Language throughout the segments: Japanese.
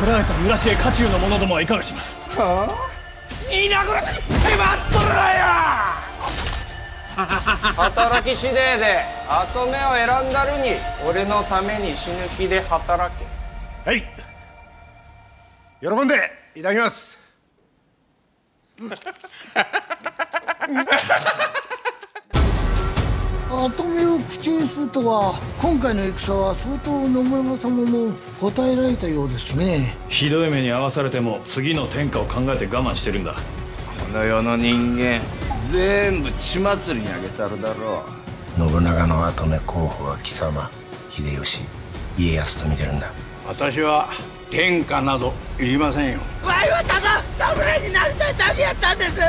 捕らえた村重家中の者どもはいかがします？はあ？皆殺しに迫っとるなよ働き次第で跡目を選んだるに俺のために死ぬ気で働け。はい。喜んでいただきます を口にするとは今回の戦は相当信長様も答えられたようですね。ひどい目に遭わされても次の天下を考えて我慢してるんだ。この世の人間全部血祭りにあげたるだろう。信長の跡目候補は貴様秀吉家康と見てるんだ。私は天下などいりませんよ。わいはただ侍になりたいだけやったんです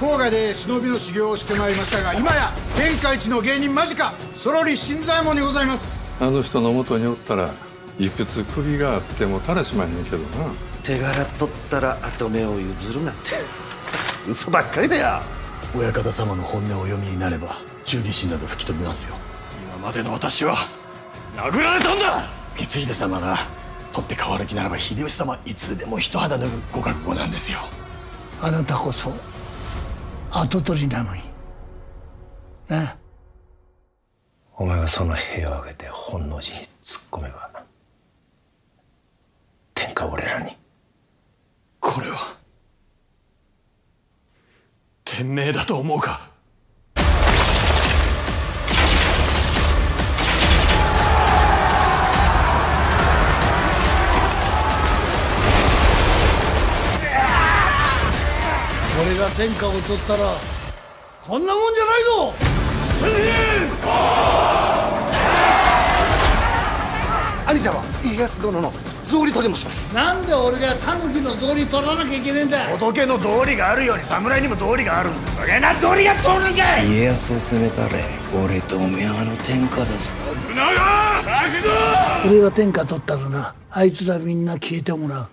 郊外で忍びの修行をしてまいりましたが今や天下一の芸人間近そろり新左衛門にございます。あの人の元におったらいくつ首があってもたらしまへんけどな。手柄取ったら跡目を譲るなんて。嘘ばっかりだよ。親方様の本音をお読みになれば忠義心など吹き飛びますよ。今までの私は殴られたんだ。光秀様が取って代わる気ならば秀吉様いつでも一肌脱ぐご覚悟なんですよ。あなたこそ跡取りなのに。なお前がその兵を挙げて本能寺に突っ込めば天下俺らに。これは天命だと思うか？俺が天下を取ったらこんなもんじゃないぞ！兄者は家康殿の草履取りもします。なんで俺がタヌキの草履取らなきゃいけねえんだ仏の道理があるように侍にも道理があるんです。そげな道理が通るんかい家康を攻めたれ俺とお宮の天下だぞ！俺が天下取ったらなあいつらみんな消えてもらう